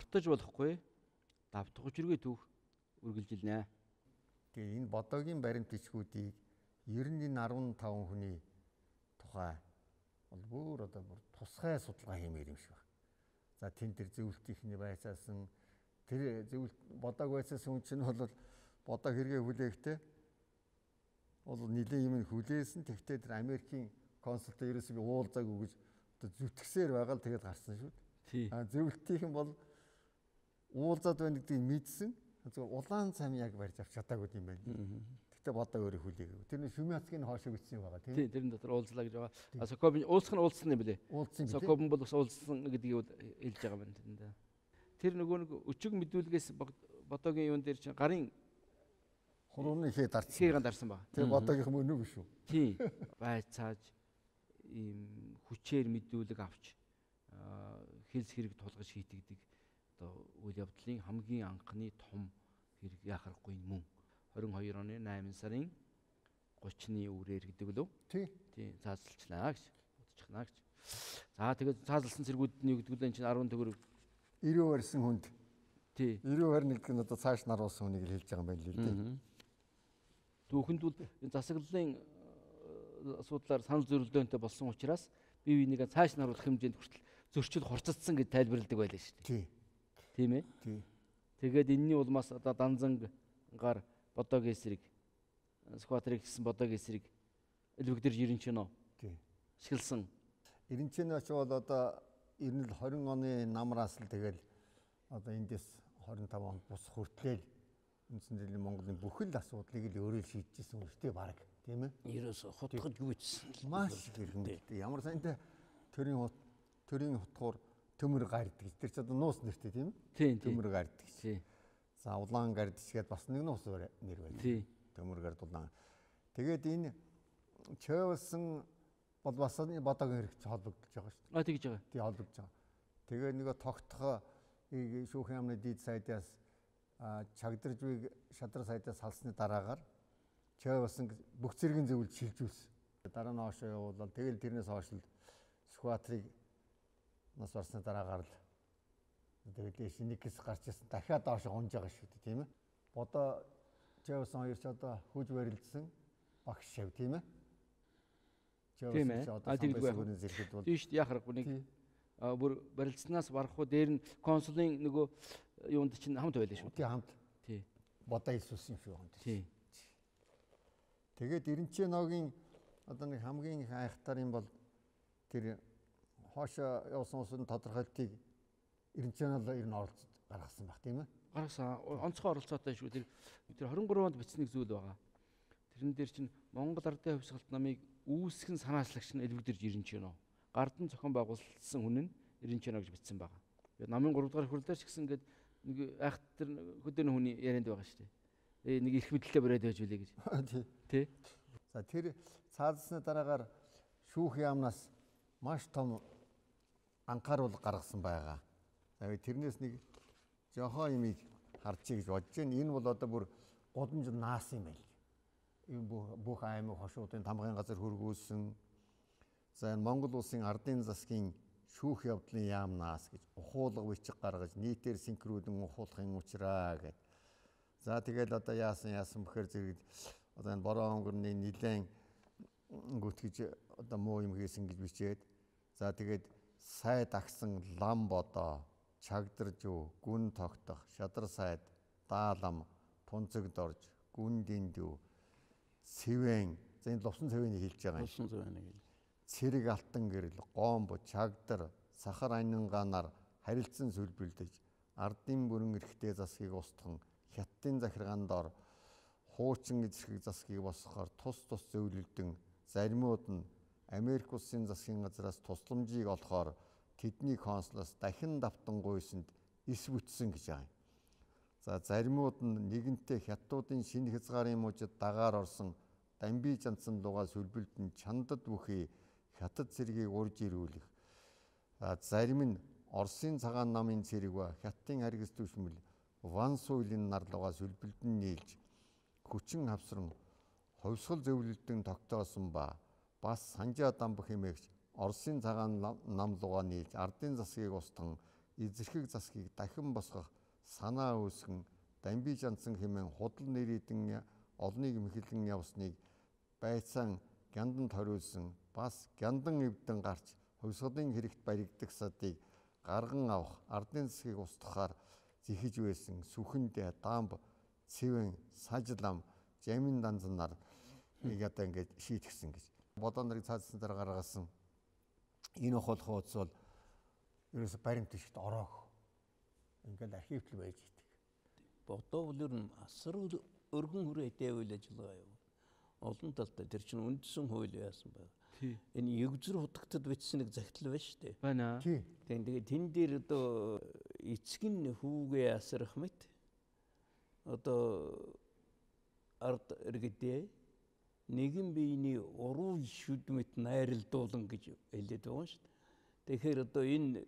мартаж болохгүй давтах учиргүй түүх үргэлжилнэ. Тэгээ энэ бодогийн баримт бичгүүдийг 90-ийн 15 хүний тухай бол бүр одоо бүр тусгай судалгаа хиймээр юм шиг байна. За тэн дээр зөвлөлтийнхний байцаасан тэр зөвлөлт бодог байцаасан хүн чинь бол бодоо хэрэгээ хүлээхтэй бол нилийн юм хүлээсэн. Тэгтээ тэр Америкийн консулт ерөөсөө би уулзаагүй гэж одоо зүтгэсээр байгаа л тэгээд гарсан шүү дээ. А зөвлөлтийнхэн бол уулзаад байна гэдгийг мэдсэн. Зөв улаан цам яг барьж авч чадаагүй юм байна. Гэтэ бодоо өөрөө хүлээгээгүй. Тэр нь Шүмяцгийн хоошоо бичсэн юм байгаа тийм. Тийм тэрэн дотор уулзлаа гэж байгаа. А Сокобын уулзах нь уулзсан юм билээ. Уулзсан. Сокобын бол бас уулзсан гэдгийг хэлж байгаа юм тэрэндээ. Тэр нөгөө нэг өчиг мэдүүлгээс бодогийн юун дээр чинь гарын хурууны ихээ дарсан. Ихээгээ дарсан баг. Тэр бодогийнх мөн үг шүү. Тийм. Бай цааж ийм хүчээр мэдүүлэг авч хэлс хэрэг тулгаж шийтгдэг одоо үйл явдлын хамгийн анхны том хэрэг яхахгүй мөн 22 оны 8 сарын 30-ны үрээр гэдэг лөө. Тий. Тий, цаасалчлаа гэж бодчихнаа гэж. За тэгээд цаасалсан цэргүүдний нь чинь 10 төгрөг 90 барьсан хүнд. Тий. 90 барьныг нь одоо цааш наруулсан хүнийг л хэлж байгаа юм байна л дээ. Түүхэнд бол энэ засаглалын э, асуудлаар санал зөрөлдөөнтэй болсон учраас бие биенийг цааш наруулах хэмжээнд хүртэл зөрчил хурцдсан гэж тайлбарладаг байлаа шүү дээ. Тий. Тийм ээ. Тий. Тэгээд энэний улмаас одоо данзангаар бодоогийн эсрэг скватрыг гэсэн бодоогийн эсрэг элвэгдэрж ирэн ч нөө. Тий. Шилсэн. Ирэн ч нөөч бол одоо 90 20 оны намраас л тэгэл одоо эндээс 25 онд бус хүртлээл үндсэндээ Монголын бүхэл асуудлыг л өөрөө шийдэжсэн үстэй баг тийм ээ. Ерөөсө хутгаж гүйцсэн. Маш хэрхэн. Ямар сантай төрийн төрийн хутгуур төмөр гардаг. Тэр чинь одоо нуус нэртэй тийм ээ. Төмөр гардаг. Тийм. За улаан гардчгээд бас нэг нуус нэр байна. Төмөр гард улаан. Тэгээд энэ чөөлсөн бол бас бодогийн хэрэгч холбогдож байгаа шүү дээ. А тэгж байгаа. Тий холбогдож байгаа. Тэгээд нөгөө тогтхоо шүүхийн яамны дид сайдаас чагдарж буй шадар сайдаас салсны дараагаар чөөлсөн бүх зэргийн зөвлөлд шилжүүлсэн. Дараа нь хоошоо явуулаад тэгэл тэрнээс хойш л скватрыг нас барсны дараагаар л Тэгээд шиникээс гарч ирсэн дахиад доош унж байгаа шүү дээ тийм ээ. Бодоо Жэвсэн хоёр ч одоо хүж барилдсан багш шав тийм ээ. Тийм ээ. А тэгдэггүй зэрэгэд бол. Дээ яхахгүй нэг бүр барилдснаас барахгүй дээр нь консулын нөгөө юунд чинь хамт байлаа шүү. Тийм хамт. Тий. Бодоо Иесус юм шүү хамт. Тий. Тэгээд Ирэнчээ ногийн одоо нэг хамгийн их айхтар юм бол тэр хоошо явсан усын тодорхойлтыг Ирнчанал ер нь оролцож гаргасан баг тийм ээ. Гаргасан. Онцгой оролцоотой шүү. Тэр тэр 23 онд бичсэн нэг зүйл байгаа. Тэрэн дээр чинь Монгол Ардын хувьсгалт намыг үүсгэн санаачлагч нь элбэгдэрж ирэн ч гэнэ. Гардан зохион байгуулсан хүн нь ирэн ч гэнэ гэж бичсэн байгаа. Намын 3 дугаар хурлаар ч гэсэн ингээд нэг айх тэр хөдөөний хүний ярианд байгаа шүү дээ. Э нэг их мэдлэлээ бариад байж үлээ гэж. Тий. За тэр цаалсны дараагаар шүүх яамнаас маш том анхааруул гаргасан байгаа. Тэрнээс нэг жохоо имийг харчих гэж бодож байна. Энэ бол одоо бүр годамж наас юм байл. Энэ бүх аймаг хошуудын тамгын газар хөргүүлсэн. За энэ Монгол улсын ардын засгийн шүүх явдлын яамнаас гэж ухуулга бичиг гаргаж нийтээр синхрүүлэн ухуулахын учраа гэд. За тэгэл одоо яасан яасан бөхөр зэрэг одоо энэ бороо өнгөрний нилээн гүтгэж одоо муу юм хийсэн гэж бичээд за тэгээд сай дагсан лам бодоо чагдарж юу, гүн тогтох, шадар сайд, даалам, тунцэгд орж, гүн дэндүү, цэвэн, за энэ лувсан цэвэнийг хэлж байгаа юм. Лувсан цэвэнийг хэл. Цэрэг алтан гэрэл, гомбо, чагдар, сахар анинганаар харилцан сүлбэлдэж, ардын бүрэн эрхтэй засгийг устган, хятадын захиргаанд ор хуучин эзэрхэг засгийг босгохоор тус тус зөвлөлдөн заримуд нь Америк улсын засгийн газраас тусламжийг олохоор тэдний консулаас дахин давтан гуйсанд эс бүтсэн гэж байгаа юм. За заримуд нь нэгэнтээ хятадуудын шинэ хязгаарын мужид дагаар орсон дамби жанцсан лугаа сүлбэлдэн чандад бүхий хятад цэргийг урж ирүүлэх. Зарим нь Оросын цагаан намын цэрэг ба хятадын харгас түшмэл Ван Суйлын нар лугаа сүлбэлдэн нийлж хүчин хавсран ховсгол зөвлөлтөн тогтоосон ба бас санжаа дамбах хэмээгч Оросын цагаан нам лугаа нийлж ардын засгийг устган эзэрхэг засгийг дахин босгох санаа үүсгэн дамби жанцсан хэмээн худал нэрийдэн олныг мэхлэн явсныг байцаан гяндан ториулсан бас гяндан эвдэн гарч хувьсгалын хэрэгт баригдах садыг гарган авах ардын засгийг устгахаар зихиж байсан сүхэндээ дамб цэвэн сажлам жамин данзанаар нэг одоо ингээд шийтгсэн гэж бодоо нарыг цаадсан дараа гаргасан энэ ухаал хуудас бол ерөөсө баримт ишгт ороог ингээд архивтл байж идэг. Бодоо бол ер нь асар өргөн хүрээтэй үйл ажиллагаа юу. Олон талтай тэр чинь үндсэн хууль яасан байна. Энэ эгзэр хутагтад бичсэн нэг загтал байна шүү дээ. Байна. Тэгээд тэн дээр одоо эцгэн хүүгээ асрах мэт одоо ард иргэдээ нэгэн биений уруул шүдмэт найралдуулан гэж хэлээд байгаа шүү дээ. Тэгэхээр одоо энэ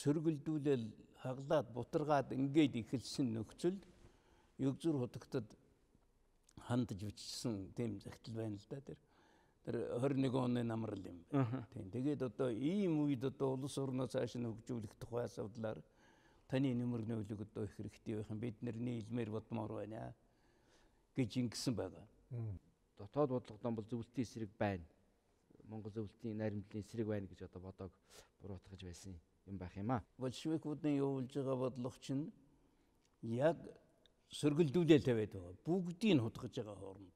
сөргөлдүүлэл хаглаад бутаргаад ингээд ихэлсэн нөхцөл югзүр хутагтад хандж бичсэн тийм загтал байна л да тэр. Тэр 21 оны намрал юм. Тийм. Тэгээд одоо ийм үед одоо улс орноо цааш нь хөгжүүлэх тухай асуудлаар таны нэмэр нөлөг одоо их хэрэгтэй байх юм. Бид нэрний илмээр бодмоор байна гэж ингэсэн байгаа. Дотоод бодлогодон бол зөвлөлтийн эсрэг байна. Монгол зөвлөлтийн наримтлын эсрэг байна гэж одоо бодог буруутгаж байсан юм байх юм аа. Большевикуудын явуулж байгаа бодлого чинь яг сөргөлдүүлэл тавиад байгаа. Бүгдийг нь хутгаж байгаа хооронд.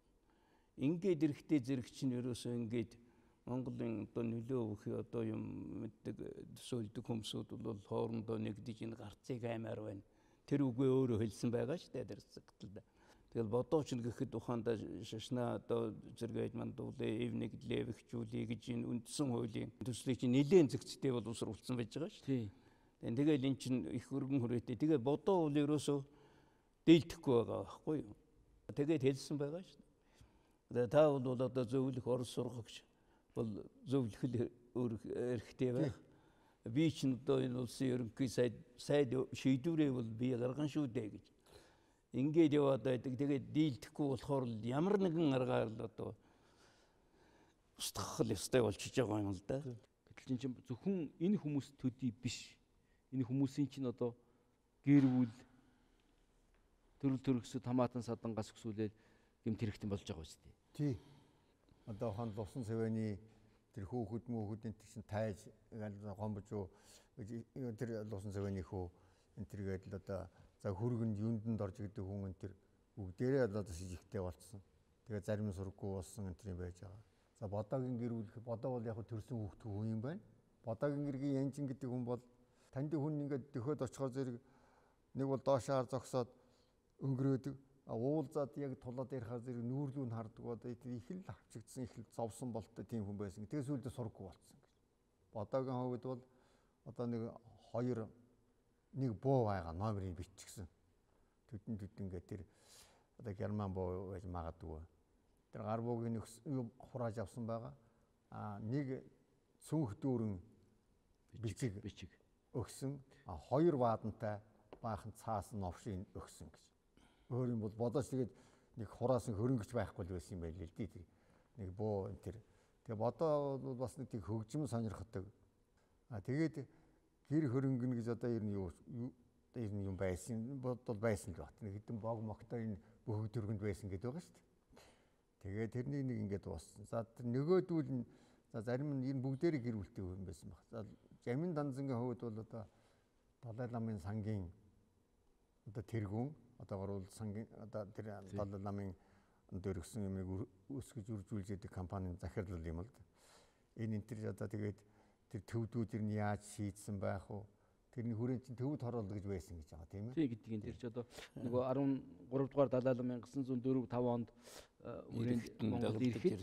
Ингээд эрэхтэй зэрэг чинь ерөөсөө ингээд Монголын одоо нөлөө өвхий одоо юм мэддэг төсөөлдөг хүмүүсүүд бол хоорондоо нэгдэж энэ гарцыг аймаар байна. Тэр үгээ өөрөө хэлсэн байгаа шүү дээ тэр цагталд. Тэгэл бодооч гэхэд ухаандаа шашна одоо зэрэг мандуулээ эв нэг левхжүүлээ гэж энэ үндсэн хуулийн төслийг чинь нэлээд зэгцтэй бол усруулсан байж байгаа шүү. Тийм. Тэгэл эн чинь их өргөн хүрээтэй. Тэгээ бодоо бол ерөөсөө дийлдэхгүй байгаа байхгүй юу. Тэгээд хэлсэн байгаа шүү. Тэгээ та бол одоо зөвлөх орос сургагч бол зөвлөх эрхтэй байх. Би ч одоо энэ улсын ерөнхий сайд сайд шийдвэрээ бол би гарган шүү дээ гэж. Ингээд яваад байдаг. Тэгээд дийлдэхгүй болохоор л ямар нэгэн аргаар л одоо устгах л ёстой болчихж байгаа юм л да. Гэтэл чинь зөвхөн энэ хүмүүс төдий биш. Энэ хүмүүсийн чинь одоо гэр бүл төрөл төрөсөд хамаатан садангаас өсвөлээд гэмт хэрэгтэн болж байгаа үстэй. Тий. Одоо хон лусан цэвэний тэр хүүхэд мөөхөдийн чинь тайж гомбож уу тэр лусан цэвэний хөө энэ тэргээд л одоо за хүргэнд юунданд орж гэдэг хүн энэ тэр бүгдээрээ одоо шижигтэй болцсон. Тэгээ зарим нь сурггүй болсон энэ тэр юм байж байгаа. За бодоогийн гэр бүл бодоо бол яг төрсэн хүүхд хүн юм байна. Бодоогийн гэргийн янжин гэдэг хүн бол танд хүн ингээд дөхөд очихоор зэрэг нэг бол доошоор зогсоод өнгөрөөдөг. Уулзаад яг тулаад ярихаар зэрэг нүүрлүү нь хардаг одоо их л авчигдсан их л зовсон болтой тийм хүн байсан. Тэгээ сүйдээ сурггүй болсон гэж. Бодоогийн хувьд бол одоо нэг хоёр нэг буу байгаа номерыг биччихсэн. Төдөн төдөн гэ тэр одоо герман буу байж магадгүй. Тэр гар буугийн хурааж авсан байгаа. А нэг цүнх дүүрэн бичиг бичиг өгсөн. А хоёр ваадантай баахан цаас нь овшин өгсөн гэж өөр юм бол бодооч тэгээд нэг хураас нь хөрөнгөч байхгүй л байсан юм байл л дээ тэр нэг буу энэ тэр тэгээ бодоо бол бас нэг тийм хөгжим сонирхдаг а тэгээд гэр хөрөнгө гэж одоо ер нь юу ер нь юм байсан бодвол байсан л бат. Нэг хэдэн бог могтой энэ бөхөг дөргөнд байсан гэдэг байгаа шүү дээ. Тэгээд тэрний нэг ингээд дууссан. За тэр нөгөөдүүл нь за зарим нь энэ бүгдээрээ гэр бүлтэй хүн байсан баг. За жамин данзангийн хувьд бол одоо Далай ламын сангийн одоо тэргүүн одоогор бол сангийн одоо тэр Далай ламын дээр өгсөн юмыг өсгөж үржүүлж яадаг компанийн захирлал юм л да. Энэ энэ тэр одоо тэгээд тэр төвдүүд нь яаж шийдсэн байх вэ? Тэрний хүрээнд чинь төвд хороолол гэж байсан гэж байгаа тийм ээ. Тий гэдэг нь тэр чи одоо нөгөө 13 дугаар Далай лам 1904 5 онд хүрээнд Монгол ирэхэд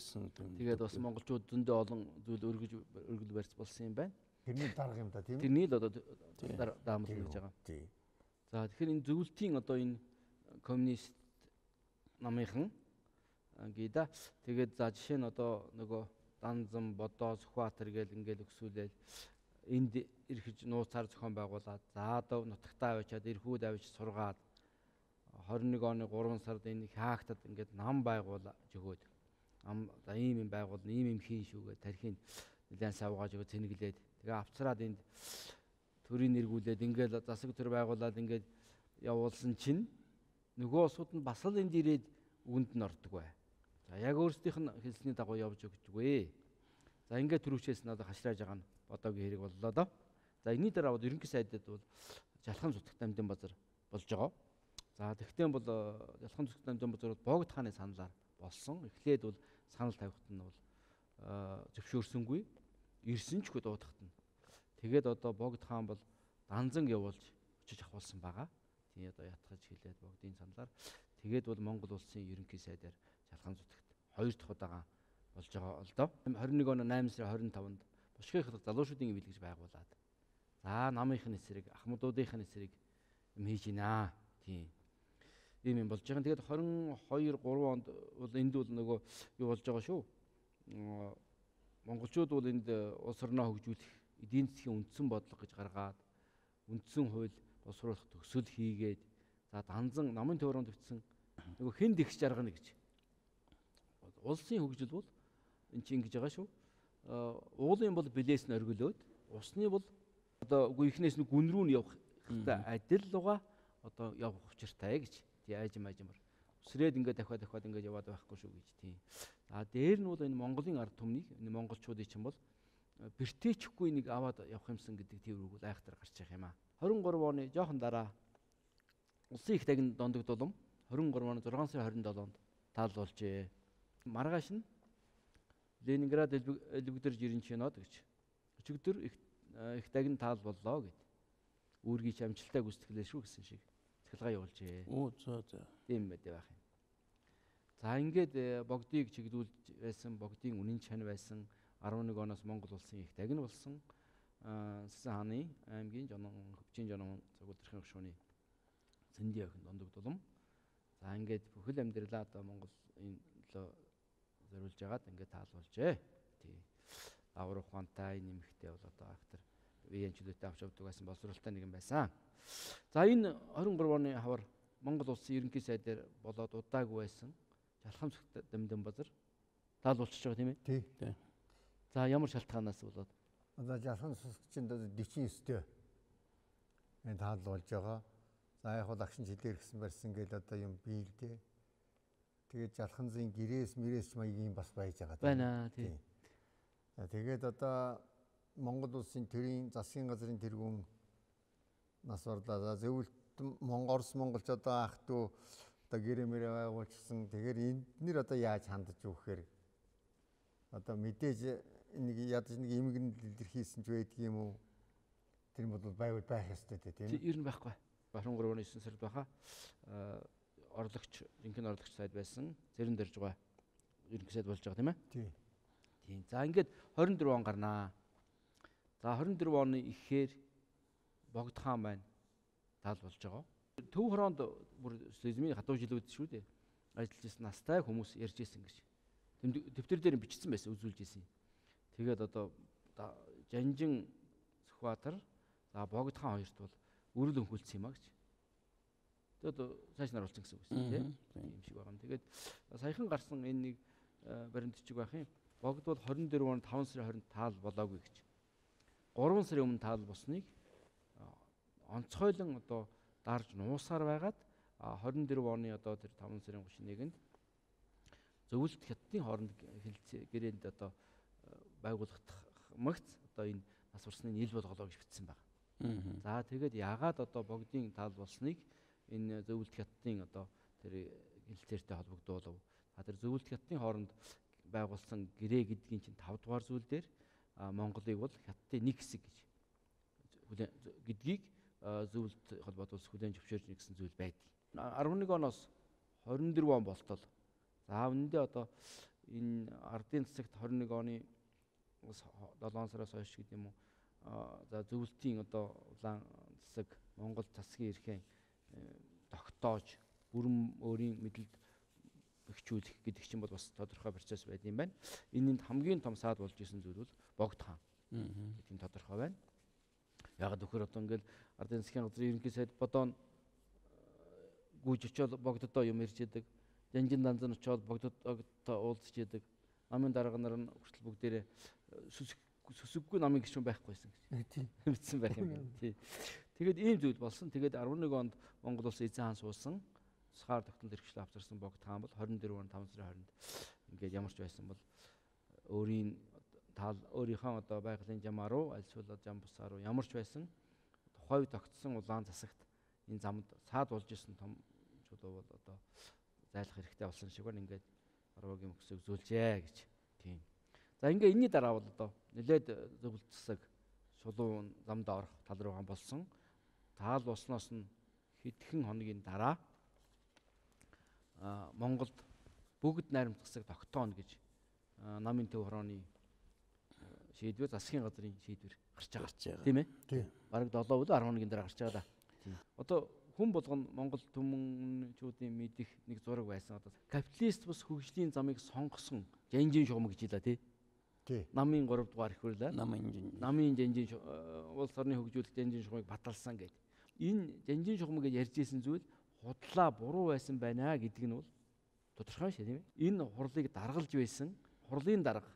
тэгээд бас монголчууд зөндөө олон зүйл өргөж өргөл барьц болсон юм байна. Тэрний дарга юм да тийм ээ. Тэрний л одоо даамал гэж байгаа. Тий. За тэгэхээр энэ зөвлөлтийн одоо энэ коммунист намынхан гida тэгээд за жишээ нь одоо нөгөө данзан бодоо сүхбаатар гэл ингээл өксүүлээл энд эрхэж нууцаар зохион байгуулад за одоо нутагтаа авчиад эрхүүд авч сургаад 21 оны 3 сард энэ хаагтад ингээд нам байгуул жөгөөд ам за ийм юм байгуул ийм юм хийн шүүгээ тархийн нэлээд савгааж өгөө цэнэглээд тэгээ авцраад энд төрийн нэргүүлээд ингээл засаг төр байгуулад ингээд явуулсан чинь нөгөө улсууд нь бас л энд ирээд үгэнд нь ордог бай. За яг өөрсдийнх нь хэлсний дагуу явж өгдөггүй. За ингээд төрөвчээс надад хашрааж байгаа нь бодоогийн хэрэг боллоо доо. За энэний дараа бол ерөнхий сайдад бол жалхан зүтгэх дамдын базар болж байгаа. За тэгвэл бол ялхан зүсгт намжин бозор богд хааны саналаар болсон. Эхлээд бол санал тавихт нь бол зөвшөөрсөнгүй. Ирсэн ч хөө дуудахт нь. Тэгээд одоо богд хаан бол данзан явуулж очиж авахулсан байгаа. Тийм одоо ятгаж хэлээд богдын саналаар тэгээд бол Монгол улсын ерөнхий сайдаар жалхан зүтгэхт хоёр дахь удаага болж байгаа л доо. 21 он 8 сарын 25-нд Бушгийн хөлөг залуучуудын ивэл гэж байгуулад. За намынхын эсрэг, ахмадуудынхын эсрэг юм хийж гинэ. Тийм ийм юм болж байгаа. Тэгээд 22 3 онд бол энд бол нөгөө юу болж байгаа шүү. Монголчууд бол энд улс орноо хөгжүүлэх эдийн засгийн үндсэн бодлого гэж гаргаад үндсэн хууль боловсруулах төсөл хийгээд за данзан намын төвөрөнд өвтсөн нөгөө хэн дэгч жаргана гэж. Улсын хөгжил бол эн чинь ингэж байгаа шүү. Уулын бол билээс нь оргилоод усны бол одоо үгүй ихнээс нь гүн рүү нь явах адил луга одоо явах учиртай гэж тий айжим айжмар өсрээд ингээд дахиад дахиад ингээд яваад байхгүй шүү гэж тий. А дээр нь бол энэ Монголын ард түмнийг энэ монголчуудын чинь бол э, бэртээчихгүй нэг аваад явах юмсан гэдэг тэрүүг бол айхтар гарч явах юм а. 23 оны жоохон дараа улсын их тагны дондог дулам 23 оны 6 сарын 27-нд таалуулжээ. Маргааш нь Ленинград элбэгдэрж ирэн чинод гэж. Өчигдөр их э, их тагны таал боллоо гэд. Үүргийн амжилтаа гүйцэтгэлээ шүү гэсэн шиг цахилгаан явуулжээ. Оо зөө зөө. Тийм байд байх юм. За ингээд э, богдыг чиглүүлж байсан, богдын үнэн чань байсан 11 оноос Монгол улсын их тагны болсон Сэсэн хааны аймгийн жонон хөвчийн жонон цогцолтын гүшүүний зэнди охин дондог дулам. За ингээд бүхэл амьдралаа одоо Монгол энэ зориулж ягаад ингээд таалуулжээ. Тий. Авар ухаантай нэмэгтэй бол одоо актер вен чөлөөтэй авч явдаг байсан боловсралтай нэгэн байсан. За энэ 23 оны хавар Монгол улсын ерөнхий сайдаар болоод удаагүй байсан жалхам зөвхт дэмдэм базар таалуулчихж байгаа тийм ээ. Тий. За ямар шалтгаанаас болоод Одоо жалхан сүсгчэнд 49-тэй энэ таал болж байгаа. За яг хол агшин жилээр гисэн барьсан гээл одоо юм бий л дээ. Тэгээд жалханзын гэрээс мэрээс маягийн бас байж байгаа. байна тий. За тэгээд одоо Монгол улсын төрийн засгийн газрын тэргүүн нас барлаа. За зөвлөлт Монгол Орос монголч одоо ах トゥ одоо гэрэмэрэ байгуулчихсан. Тэгэхээр энднэр одоо яаж хандаж өгөхээр одоо мэдээж нэг ядаж нэг имгэн илэрхийлсэн ч байдаг юм уу? Тэр нь бол байвал байх ёстой тийм ээ. Ер нь байхгүй. 23 оны 9 сард баха орлогч, жинхэнэ орлогч сайд байсан. Зэрэн дэрж байгаа. Ерөнхий сайд болж байгаа тийм ээ. Тийм. Тийм. За ингээд 24 он гарнаа. За 24 оны ихээр богд хаан байна. Тал болж байгаа. Төв хороонд бүр социализмын хатуу жилүүд шүү дээ. Ажиллаж исэн настай хүмүүс ярьж исэн гэж. Дэвтэр дээр бичсэн байсан үзүүлж исэн. Тэгээд одоо Жанжин Сүхбаатар за богд хаан хоёрт бол өрөл өнхөлдсөн юм а гэж. Тэгээд цааш наруулсан гэсэн үг шүү дээ. Тийм шиг байгаа. Тэгээд саяхан гарсан энэ нэг баримтчиг байх юм. Богд бол 24 он 5 сарын 20-нд таал болоогүй гэж. 3 сарын өмнө таал босныг онцгойлон одоо дарж нуусаар байгаад 24 оны одоо тэр 5 сарын 31-нд зөвлөлт хятадын хооронд хэлцээ гэрээнд одоо байгуулах магц одоо энэ нас урсны нийл болголоо гэж бичсэн байна. За тэгээд ягаад одоо богдын таал болсныг энэ зөвлөлт хятадын одоо тэр хэлцээртэй холбогдуулав. А тэр зөвлөлт хятадын хооронд байгуулсан гэрээ гэдгийн чинь 5 дугаар зүйл дээр Монголыг бол хятадын нэг хэсэг гэж гэдгийг зөвлөлт холбоотолс хүлээн зөвшөөрж нэгсэн зүйл байдаг. 11 оноос 24 он болтол за үнэндээ одоо энэ ардын засагт 21 оны 7 сараас хойш гэдэг юм уу за зөвлөлтийн одоо улаан засаг Монгол засгийн эрхээ тогтоож бүрэн өөрийн мэдлэлд бэхжүүлэх гэдэг чинь бол бас тодорхой процесс байд юм байна. Энэнд хамгийн том саад болж исэн зүйл бол богд хаан. гэдэг нь тодорхой байна. Ягаад гэвэл одоо ингээл ардын засгийн газрын ерөнхий сайд бодоон гүйж очиод богдодоо юм ирж яадаг. Жанжин данзан очиод богдодоо уулзч яадаг. Намын дарга нар нь хүртэл бүгдээрээ сүсэг сүсэггүй намын гишүүн байхгүйсэн гэж Тийм. мэдсэн байх юм байна. Тий. Тэгээд ийм зүйл болсон. Тэгээд 11 онд Монгол улс эзэн хаан суусан. Сахаар тогтмол хэрэгжлээ авчирсан богд хаан бол 24 он 5 сарын 20-нд ингээд ямар ч байсан бол өөрийн таал өөрийнхөө одоо байгалийн жамаа руу аль эсвэл жам бусаа руу ямар ч байсан тухай тогтсон улаан засагт энэ замд саад болж исэн том чулуу бол одоо зайлах хэрэгтэй болсон шиг байна. Ингээд Орвогийн мөксөг зүүлжээ гэж. За ингээ энэний дараа бол одоо нэлээд зөвлөлтсэг шулуун замд орох тал руугаа болсон. Таал болсноос нь хэдхэн хоногийн дараа а Монголд бүгд найрамд засаг тогтооно гэж намын төв хорооны а, шийдвэр засгийн газрын шийдвэр гарч байгаа. гарч байгаа. Тийм ээ. Тийм. Бараг 7 өдөр 10 хоногийн дараа гарч байгаа да. Одоо хүн болгоно Монгол түмэнчүүдийн мэдих нэг зураг байсан. Одоо капиталист бус хөгжлийн замыг сонгосон жанжин шугам гэж хэлээ тий. Намын 3 дугаар их хурлаа. Намын намын жанжин э, улс орны хөгжүүлэлт жанжин шугамыг баталсан гэдэг. Энэ жанжин шугам гэж ярьж исэн зүйл худлаа буруу байсан байна гэдэг нь бол тодорхой шээ тийм ээ. Энэ хурлыг даргалж байсан хурлын дарга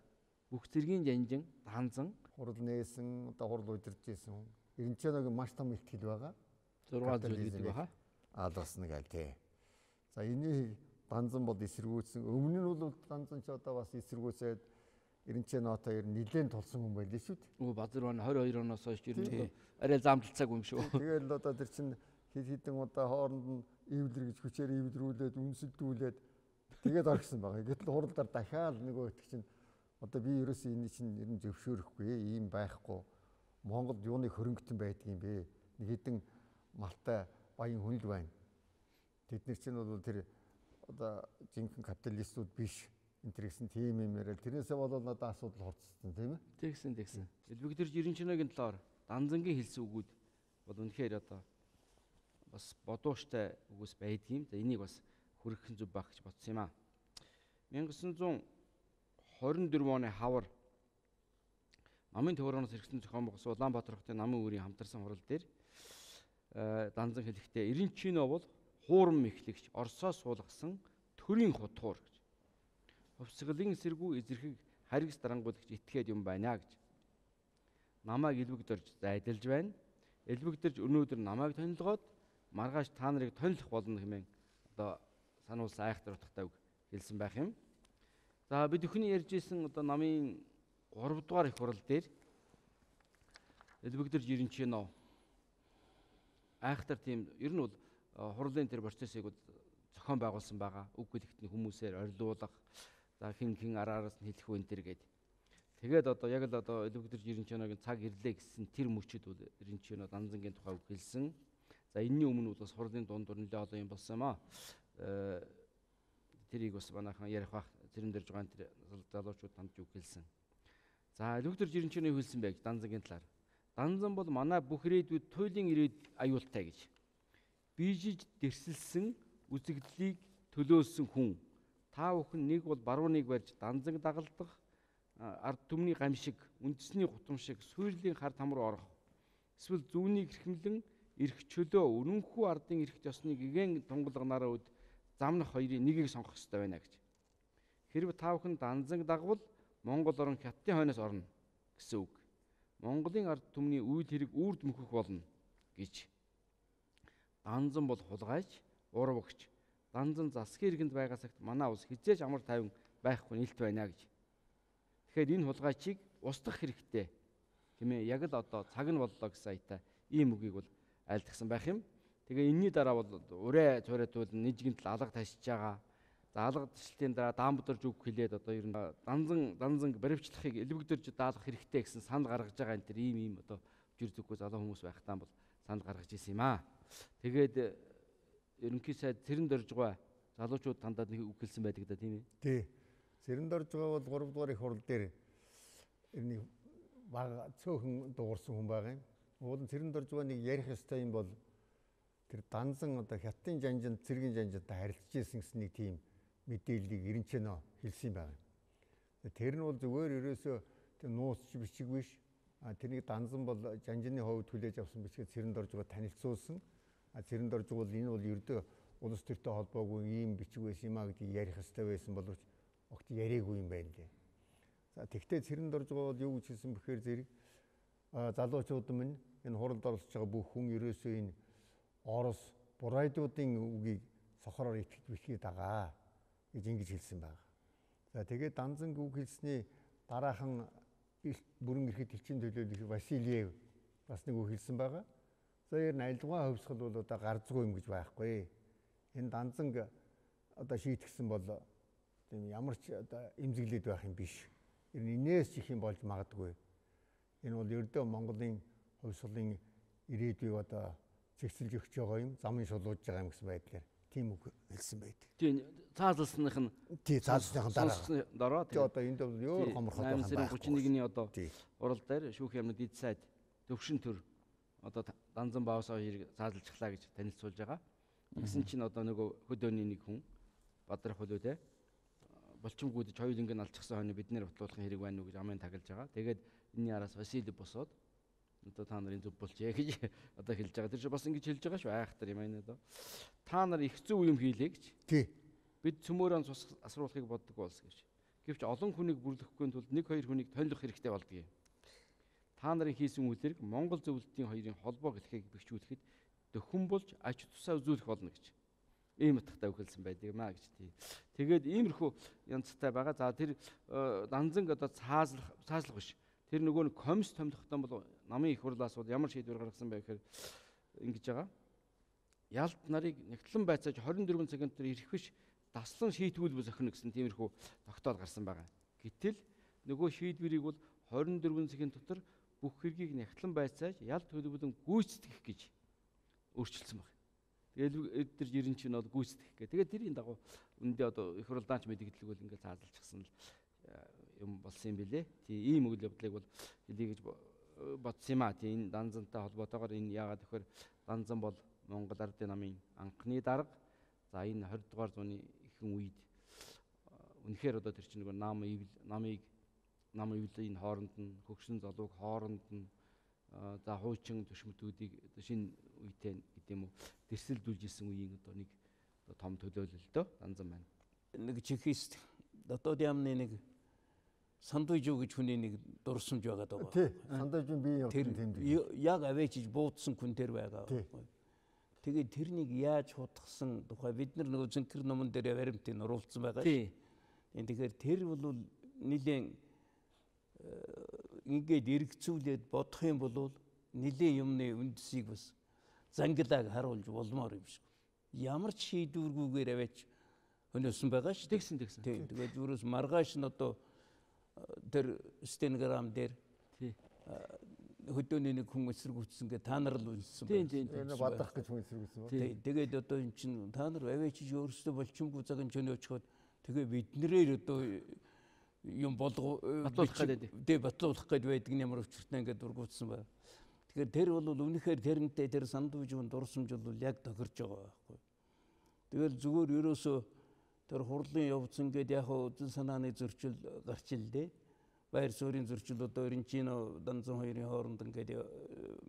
бүх зэргийн жанжин данзан Хурал нээсэн, одоо хурал удирж исэн. Ирэнчэногийн маш том ихтгэл байгаа. 6 зүйл гэдэг баха. Алгасна гээл тий. За энийг данзан бол эсэргүүцсэн. Өмнө нь бол данзан ч одоо бас эсэргүүцээд Ирэнчэн отоо ер нь нилээн тулсан хүн байл шүү дээ. Өө Бадруу 22 оноос хойш ер нь арай замдалцаагүй юм шүү. Тэгэл одоо тэр чинь хэд хэдэн удаа хооронд нь ивлэр гэж хүчээр ивлрүүлээд үнсэлдүүлээд тэгээд орхисон байгаа. Гэтэл хуралдаар дахиад нөгөө их чинь одоо би ерөөсөө энэ чинь ер нь зөвшөөрөхгүй ийм байхгүй. Монголд юуны хөрөнгөтөн байдаг юм бэ? Нэг хэдэн малтай баян хүн л байна. Тэд нар чинь бол тэр одоо жинхэнэ капиталистууд биш. Энэ төр гэсэн тийм юм яриад тэрнээсээ болоод надад асуудал хурцсан тийм ээ. Тэгсэн тэгсэн. Элбэгдэр жирэнчнөгийн талаар данзангийн хэлсэн үгүүд бол үнэхээр одоо бас бодууштай үгээс байдгийм. За энийг бас хүрхэн зүв баг гэж бодсон юм аа. 1924 оны хавар намын төвөрөнөөс хэрэгсэн зохион богс Улаанбаатар хотын намын үүрийн хамтарсан хурал дээр э, данзан хэлэхдээ Иринчино бол хуурам мэхлэгч Оросоос суулгасан төрийн хутгуур. Хувьсгалын эсэргүү эзэрхэг харигс дарангуулагч итгээд юм байна гэж. Намайг элбэгдэрж зайдалж байна. Элбэгдэрж өнөөдөр намайг тонилгоод маргааш та нарыг тонилох болно хэмээн одоо сануулсан айхтар утгатай үг хэлсэн байх юм. За бид өхний ярьж исэн одоо намын 3 дугаар их хурал дээр элбэгдэрж ирэнчэнэ айхтар тийм ер нь бол э, хурлын тэр процессыг зохион байгуулсан байгаа. Үг гэлэгтний хүмүүсээр орилуулах за хин хин араараас нь хэлэх үн тэр гээд. Тэгээд одоо яг л одоо элбэгдэрж ирэнчэногийн цаг ирлээ гэсэн тэр мөчөд бол ирэнчэнө данзангийн тухай үг хэлсэн. За энэний өмнө бол бас хурлын дундуур нэлээд олон юм болсон юм аа. Э, Тэрийг бас манайхан ярих бах зэрэн дэрж байгаа тэр залуучууд танд үг хэлсэн. За элбэгдэрж ирэнчэний хэлсэн байг данзангийн талаар. Данзан бол манай бүх ирээдүйд туйлын ирээд аюултай гэж. Бижиж дэрсэлсэн үзэгдлийг төлөөсөн хүн. Та бүхэн нэг бол барууныг барьж данзанг дагалдах ард түмний гамшиг, үндэсний гутам шиг суйрлын хар там руу орох. Эсвэл зүүнийг хэрхэмлэн эрх чөлөө үнэнхүү ардын эрх ёсныг игэн тунгалганараа үд замнах хоёрын нэгийг сонгох ёстой байна гэж. Хэрвээ та бүхэн данзанг дагвал Монгол орон хятадын хойноос орно гэсэн үг. Монголын ард түмний үйл хэрэг үрд мөхөх болно гэж. Данзан бол хулгайч, урвагч. Данзан засгийн иргэнд байгаа цагт манай улс хизээж амар тайван байхгүй нэлт байна гэж. Тэгэхээр энэ хулгайчийг устгах хэрэгтэй. Хэмээ яг л одоо цаг нь боллоо гэсэн аятай ийм үгийг бол айлтгсан байх юм. Тэгээ энэний дараа бол урэ цорайтуул тал алга ташиж байгаа. За алга ташлтын дараа даамбдарж үг хэлээд одоо ер нь данзан данзан баривчлахыг элбэгдэрж даалгах хэрэгтэй гэсэн санал гаргаж байгаа энэ төр ийм ийм одоо жир зүггүй залуу хүмүүс байхтаа бол санал гаргаж ирсэн юм аа. Тэгээд ерөнхий сайд цэрэн дөрж байгаа залуучууд тандаад нэг үг хэлсэн байдаг да тийм ээ. Тий. Сэрэнд орж байгаа бол 3 дугаар их хурал дээр эрний баг цөөхөн дуурсан хүн байгаа юм. Уул нь сэрэнд орж байгаа нэг ярих ёстой юм бол тэр данзан одоо хятадын жанжинд цэргийн жанжинтай харилцаж ирсэн гэсэн нэг тийм мэдээллийг эренчэнө хэлсэн байгаа юм. Тэр нь бол зүгээр ерөөсөө тэр нуусч бичиг биш. А тэрнийг данзан бол жанжины хувьд хүлээж авсан бичгээ цэрэнд орж байгаа танилцуулсан. А цэрэнд орж бол энэ бол ердөө улс төртэй холбоогүй ийм бичиг байсан юм а гэдгийг ярих хэрэгтэй байсан боловч огт яриаггүй юм байна лээ. За тэгтээ цэрэнд орж байгаа бол юу гэж хэлсэн бэхээр зэрэг залуучууд минь энэ хуралд оролцож байгаа бүх хүн ерөөсөө энэ Орос бурайдуудын үгийг сохороор итгэж битгий дагаа гэж ингэж хэлсэн байна. За тэгээд данзан үг хэлсний дараахан бүрэн эрхэд элчин төлөөлөх Васильев бас нэг үг хэлсэн байгаа. Нь альваа хөвсгөл бол одоо гарцгүй юм гэж байхгүй. Энэ данзанг одоо шийтгсэн бол тийм ямар ч одоо имзэглээд байх юм биш. Ер нь инээс их юм болж магадгүй. Энэ бол ердөө Монголын хувьсгалын ирээдүйг одоо зэгцэлж өгч байгаа юм, замын шулууж байгаа юм гэсэн байдлаар тийм үг хэлсэн байдаг. Тийм цаазлсных нь Тий, дараа. сонссны дараа Тий одоо энд бол өөр гомроход 8 сарын 31-ний одоо урал дээр шүүх юмны дид сайд төвшин төр одоо данзан баасаа хоёрыг цаазалжглаа гэж танилцуулж байгаа. Тэгсэн чинь одоо нөгөө хөдөөний нэг хүн Бадрах хөлөө те булчимгүйдэж хоёуланг нь алчихсан хойно бид нэр ботлуулахын хэрэг байна уу гэж амын таглаж байгаа. Тэгээд энэний араас Василий босоод одоо та нарын зүв болчихъя гэж одоо хэлж байгаа. Тэр чинь бас ингэж хэлж байгаа шүү айхтар юм аа одоо. Та нар их зөв юм хийлээ гэж Тий. бид цөмөөрөө цус асруулахыг боддог болс гэж. Гэвч олон хүнийг бүрлэхгүй тулд нэг хоёр хүнийг тонилох хэрэгтэй болдгийг. Та нарын хийсэн үйлэрг Монгол зөвлөлтийн хоёрын холбоо гэлхийг бэхжүүлэхэд дөхөн болж ач тусаа үзүүлэх болно гэж. Ийм утгатай өгүүлсэн байдаг маа гэж тий. Тэгээд иймэрхүү янзтай байгаа. За тэр э, данзанг одоо цаазлах цаазлах биш. Тэр нөгөө нэг комисс томилохтой бол намын их хурлаас бол ямар шийдвэр гаргасан бэ гэхээр ингэж байгаа. Ялт нарыг нэгтлэн байцааж 24 цагийн дотор ирэх биш даслан шийтгүүлбэл зохино гэсэн тиймэрхүү тогтоол гарсан байгаа. Гэтэл нөгөө шийдвэрийг бол 24 цагийн дотор бүх хэргийг нягтлан байцааж ялт төлөвлөн гүйцэтгэх гэж өөрчилсөн байна. Тэгээд эдгээр жирэн чинь бол гүйцэтгэх гэх. Тэгээд тэрийн дагуу үндэ одоо их хурлдаанч мэдгдлэг бол ингээд заалжчихсан л э, юм болсон юм билэ. Тий ийм үйл явдлыг бол хэлье гэж бо- бодсон юм а. Тий энэ данзантай холбоотойгоор энэ яагаад тэгэхээр данзан бол Монгол ардын намын анхны дарга. За энэ 20 дугаар зууны ихэнх үед а, үнэхээр одоо тэр чинь нөгөө нам намыг нам ивлийн хооронд нь хөгшин залууг хооронд нь за хуучин төшмөтүүдийг одоо шинэ үетэй гэдэг юм уу дэрсэлдүүлж исэн үеийн одоо нэг том төлөөлөл дөө данзан байна. нэг чекист дотоод яамны нэг сандуйжуу гэж хүний нэг дурсамж байгаа даа. Тий. Сандажин би Тэр явсан тэнд. ё- яг авэжиж буудсан хүн тэр байгаа. Тэгээд тэрнийг яаж хутгсан тухай бид нар нөгөө зинхэр номон дээр баримтыг оруулсан байгаа. Тий. Тийм, Тэгэхээр тэр бол нэлийн ингээд эргцүүлээд бодох юм бол нэлийн юмны үндсийг бас зангилааг харуулж болмоор юм шиг. Ямар ч шийдвэргүйгээр аваач хөнөөсөн байгаа дээ. Тэгсэн тэгсэн. Тийм. Тэгээд зүрээс маргааш нь одоо э, тэр стенограм дээр Тий. хөдөөний нэг хүн эсэргүүцсэн гэ та нар л үнссэн байна. тийм Энэ тийм. бадрах гэж хүн эсэргүүцсэн ба. Тэгээд одоо эн чинь та нар аваачиж өөрсдөө болчимгүй цагын чөнөө очиход тэгээ биднэрээр одоо юм болго Батлуулах гэдэг. Тий батлуулах гээд байдаг нь ямар өвчтөй ингээд дургуутсан байна. Тэгэхээр тэр бол үнэхээр тэрнтэй тэр сандвижийн дурсамж бол яг тохирч байгаа байхгүй. Тэгэл зүгээр ерөөсөө тэр хурлын явцсан гээд яг үзэн санааны зөрчил гарч ил дээ. Баяр суурийн зөрчил одоо Оринчино данзан хоёрын хооронд ингээд э,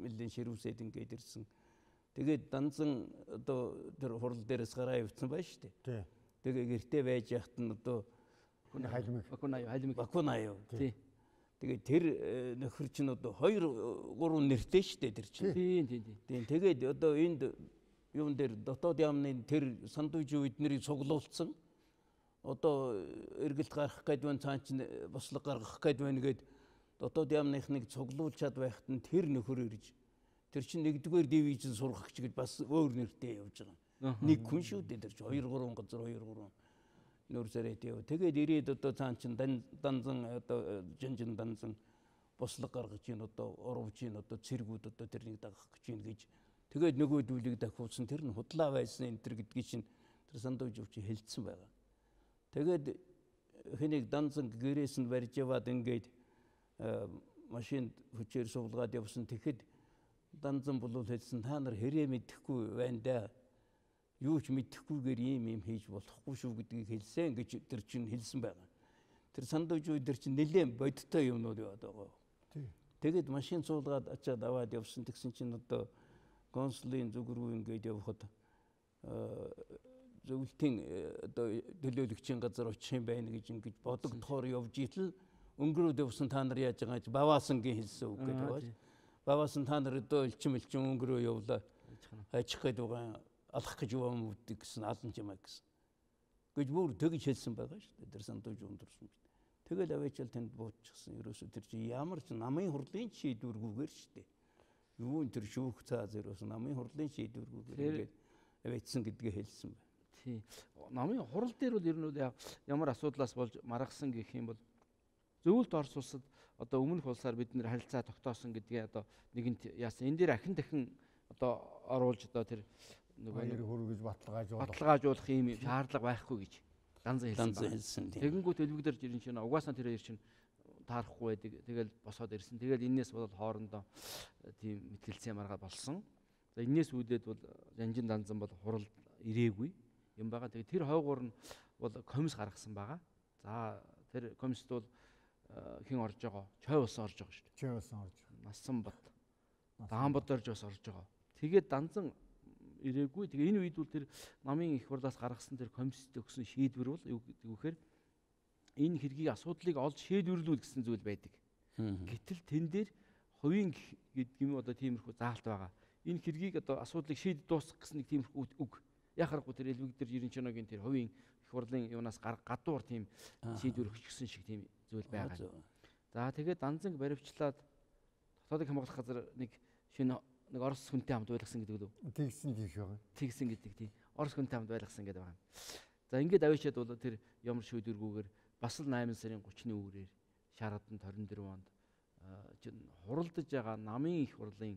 нэлээд ширүүсэд ингээд ирсэн. Тэгээд данзан одоо тэр хурал дээрээс гараа явцсан байна шүү дээ. Тэгээ гэртээ байж яхад нь одоо Хүний хайлмыг. Бакуна аюу хайлмиг. Бакуна аяв. Тий. Тэгээ тэр э, нөхөр чинь одоо 2 3 нэртэй шүү дээ тэр чинь. Тийм тийм тийм. Тийм тэгээд одоо энд юун дээр дотоод яамны тэр сандуйж эднэрийг цуглуулсан. Одоо эргэлт гарах гээд байна цаан чинь бослог гаргах гээд байна гэд дотоод яамныхныг цуглуулчаад байхад нь тэр нөхөр ирж тэр чинь нэгдүгээр дивизийн сургагч гэж бас өөр нэртэй явж байгаа. Нэг хүн шүү дээ тэр чинь 2 3 газар 2 3 яв. Тэгээд ирээд одоо цаан чин дан- данзан одоо жинжин данзан бослог гаргаж ийн одоо оровж ийн одоо цэргүүд одоо тэрнийг дагах гэж ийн гэж тэгээд нөгөө дүүлийг дахиулсан тэр нь худлаа байсан энэ тэр гэдгийг чинь тэр сандууж өвч хэлсэн байгаа. Тэгээд хэнийг данзан гэрээс нь барьж яваад ингээд э, машинд хүчээр суулгаад явсан тэгэхэд данзан болов хэлсэн та нар хэрэг мэдэхгүй байна да юу ч мэдэхгүйгээр ийм юм хийж болохгүй шүү гэдгийг хэлсэн гэж тэр чинь хэлсэн байгаа. Тэр сандууж үе тэр чинь нэлээд бодиттой юмнууд яваад байгаа. Тий. Тэгээд машин цуулгаад ачаад аваад явсан тэгсэн чинь одоо консулын зүг рүү ингээд явхад э, зөвлөлтийн э, одоо төлөөлөгчийн газар очих юм байна гэж ингэж бодогдохоор явж итэл өнгөрөөд явсан та нар яаж байгаа гэж баваасангийн хэлсэн үг гэдэг байна. Баваасан та нар өдөө элчин элчин өнгөрөө явлаа. Ачих гээд байгаа алах гэж юм үүддэг гэсэн алан чимаа гэсэн. Гэж бүр тэгж хэлсэн байгаа шүү дээ. Тэр сандууж өндөрсөн биз. Тэгэл аваачаал тэнд буутчихсан. Ерөөсө тэр чи ямар ч намын хурлын шийдвэргүйгээр шүү дээ. Юу энэ тэр шүүх цааз ерөөсө намын хурлын шийдвэргүйгээр ингээд аваачсан гэдгээ хэлсэн байна. Тий. Намын хурал дээр бол ер нь ямар асуудлаас болж маргасан гэх юм бол зөвлөлт Орос улсад одоо өмнөх улсаар бид нэр харилцаа тогтоосон гэдгээ одоо нэгэнт яасан энэ дээр ахин дахин одоо оруулж одоо тэр нөгөө Баяр нэг хүргэж баталгаажуулах. баталгаажуулах ийм шаардлага байхгүй гэж ганцхан хэлсэн Ганц байна. хэлсэн тийм. Тэгэнгүүт элбэгдэр жирэн чинь угаасаа тэр хоёр чинь таарахгүй байдаг. Тэгэл босоод ирсэн. Тэгэл энээс бол хоорондоо э, тийм мэтгэлцээ маргаа болсон. За энээс үүдээд бол жанжин данзан бол хурал ирээгүй юм байгаа. Тэгээ тэр хойгуур нь бол комисс гаргасан байгаа. За тэр комиссд бол э, хэн орж байгаа? Чой ус орж байгаа шүү дээ. Чөөсөн орж. Насан бат. Даанбод орж бас орж байгаа. Тэгээд данзан ирээгүй. Тэгээ энэ үед бол тэр намын их хурлаас гаргасан тэр комиссд өгсөн шийдвэр бол юу гэдэг вэхээр энэ хэргийг асуудлыг олж шийдвэрлүүл гэсэн зүйл байдаг. Гэтэл тэн дээр хувийн гэдэг юм одоо тиймэрхүү заалт байгаа. Энэ хэргийг одоо асуудлыг шийд дуусгах гэсэн нэг тиймэрхүү үг. Яхахгүй тэр элбэг дээр Жирэнчоногийн тэр хувийн их хурлын юунаас гадуур тийм шийдвэр өгчихсэн шиг тийм зүйл Аа, байгаа. За тэгээд данзанг баривчлаад дотоодыг хамгаалах газар нэг шинэ нэг Орос хүнтэй хамт байлгасан гэдэг үү? Тэгсэн тийш байгаа. Тэгсэн гэдэг тийм. Орос хүнтэй хамт байлгасан гэдэг байна. За ингээд авчиад бол тэр ямар шийдвэргүйгээр бас л 8 сарын 30-ны үүрээр шаардсан 24 онд хуралдаж байгаа намын их хурлын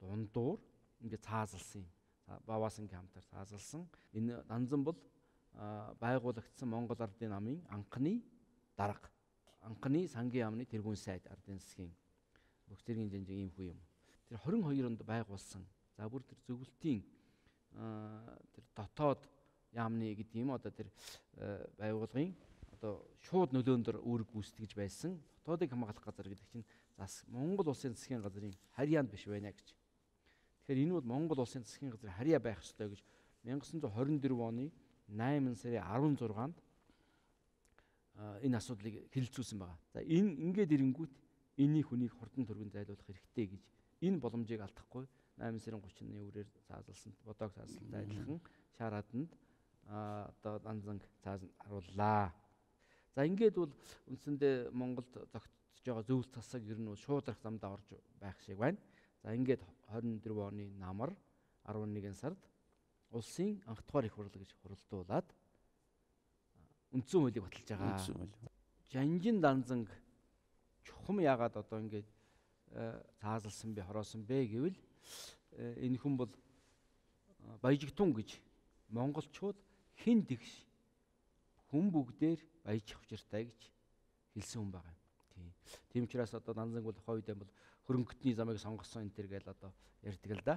дундуур ингээд цаазалсан юм. За, Бавааsanгийн хамтар цаазалсан. Энэ данзан бол байгуулагдсан Монгол Ардын намын анхны дарга. Анхны сангийн яамны тэргүүн сайд ардын засгийн бүх зэргийн жанжиг ийм хүү юм. Тэр 22 онд байгуулсан. За бүр тэр зөвлөлтийн тэр дотоод яамны гэдэг юм одоо тэр байгуулгын одоо шууд нөлөөнд дөр үүрэг гүйцэтгэж байсан дотоодыг хамгаалах газар гэдэг чинь зас Монгол улсын засгийн газрын харьяанд биш байна гэж. Тэгэхээр энэ бол Монгол улсын засгийн газрын харьяа байх ёстой гэж 1924 оны 8 сарын 16-нд а, энэ асуудлыг хэлэлцүүлсэн байгаа. За энэ ингээд ирэнгүүт энэний хүнийг хурдан төргөн зайлуулах хэрэгтэй гэж энэ боломжийг алдахгүй 8 сарын 30-ны үрээр цаазалсан бодоог цаазалтай адилхан шаарааданд одоо данзанг цааз харууллаа. За ингээд бол үндсэндээ Монголд зогтсож байгаа зөвлөлт засаг ер нь шуудрах замдаа орж байх шиг байна. За ингээд 24 оны намар 11 сард улсын анх дугаар их хурл гэж хуралдуулаад үндсэн хуулийг баталж байгаа. Жанжин данзанг чухам яагаад одоо ингээд э, цаазалсан бэ, хороосон бэ гэвэл э, энэ хүн бол э, баяжигтун гэж монголчууд хин тэгш хүн бүгдээр баяж авчиртай гэж хэлсэн хүн байгаа. Тийм. Тийм учраас одоо данзанг бол тухайн үед бол хөрөнгөтний замыг сонгосон энэ төр гээл одоо ярьдаг л да.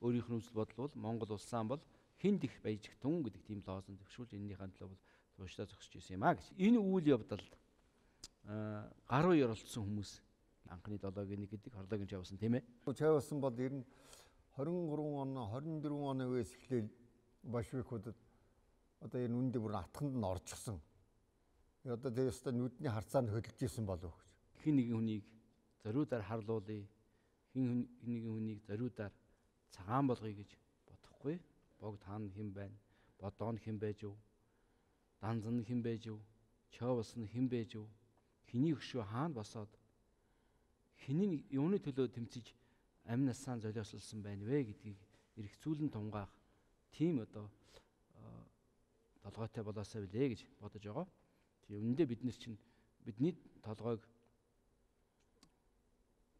Өөрийнх нь үзэл бодол бол Монгол улсаан бол хин дэх баяжигтун гэдэг тийм лозон төвшүүлж энэнийхэн төлөө бол тууштай зогсож исэн юм а гэж. Энэ үйл явдалд гаруй оролцсон хүмүүс анхны долоогийн нэг гэдэг хорлоогийн явсан тийм ээ. Чойвсон бол ер нь 23 он 24 оны үеэс эхлээл большевикуудад одоо нь үндэ бүр атханд нь орчихсон. Э, Одоо тэр өстө нүдний харцаанд хөдөлж исэн болов гэж. Хин нэгэн хүнийг зориудаар харлуулъя. Хин нэгэн хүнийг зориудаар цагаан болгоё гэж бодохгүй. Богд хаан хэн байна? Бодоон хэн байж юу? Данзан хэн байж юу? Чоовс нь хэн байж юу? Хиний өшөө хаана босоод хиний юуны төлөө тэмцэж амь насаа золиослсон байна вэ гэдгийг эргцүүлэн тунгаах тийм одоо толгойтой болоосаа билээ гэж бодож байгаа. Тийм үнэндээ бид нар чинь бидний толгойг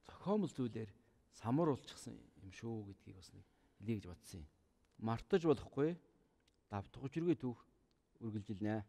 зохиомл зүйлээр самруулчихсан юм шүү гэдгийг бас нэг хэлье гэж бодсон юм. Мартаж болохгүй давтгаж үргээ түүх үргэлжилнэ.